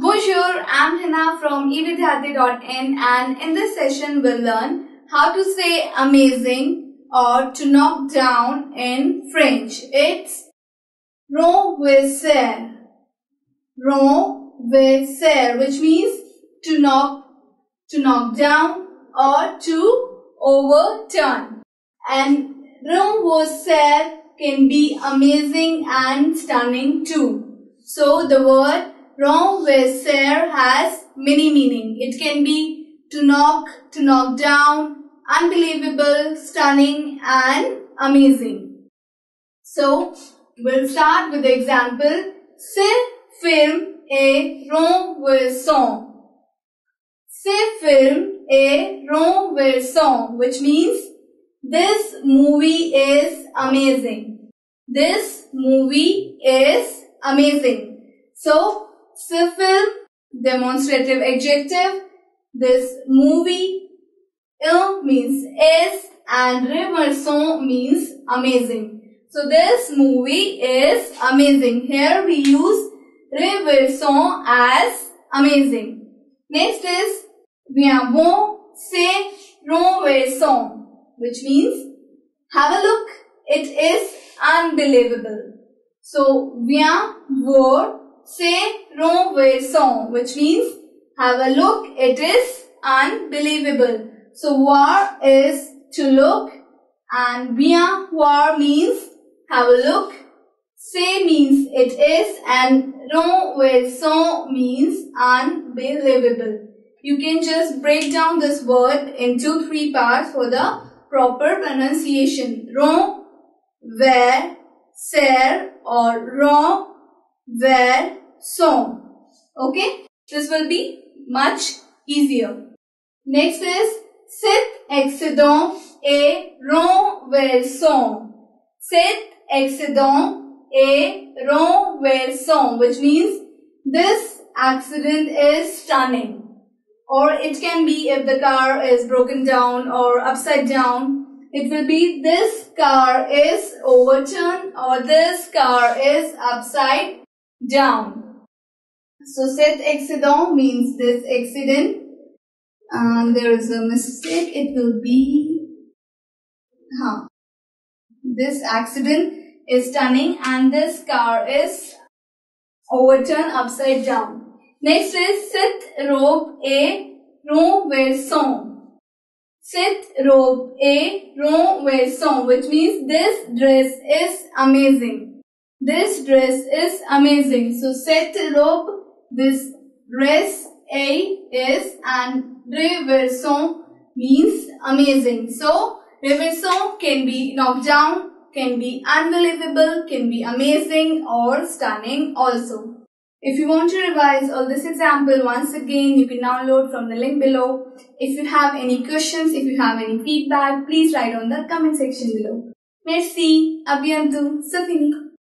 Bonjour, I'm Hina from evidyarthi.in and in this session we'll learn how to say amazing or to knock down in French. It's renverser. Renverser which means to knock, to knock down or to overturn. And renverser can be amazing and stunning too. So the word renverser has many meaning. It can be to knock, to knock down, unbelievable, stunning and amazing. So we'll start with the example. Ce film est renversant. Ce film est renversant which means this movie is amazing. This movie is amazing. So, ce demonstrative adjective. This movie, il means is and renversant means amazing. So, this movie is amazing. Here we use renversant as amazing. Next is, bien bon, c'est renversant which means have a look. It is unbelievable. So, viens voir, c'est renversant, which means have a look. It is unbelievable. So, voir is to look and bien voir means have a look. C'est means it is and renversant means unbelievable. You can just break down this word into three parts for the proper pronunciation. Ron, where, ser or ron, where, son. Okay? This will be much easier. Next is cet accident est renversant. Cet accident est renversant which means this accident is stunning or it can be if the car is broken down or upside down. It will be this car is overturned or this car is upside down. So cet accident means this accident and there is a mistake. It will be huh. this accident is stunning and this car is overturned upside down. Next is cette robe est renversante. Cette robe est renversante, which means this dress is amazing. This dress is amazing. So cette robe, this dress a is and renversant means amazing. So renversant can be knocked down, can be unbelievable, can be amazing or stunning also. If you want to revise all this example once again, you can download from the link below. If you have any questions, if you have any feedback, please write on the comment section below. Merci, à bientôt, fini.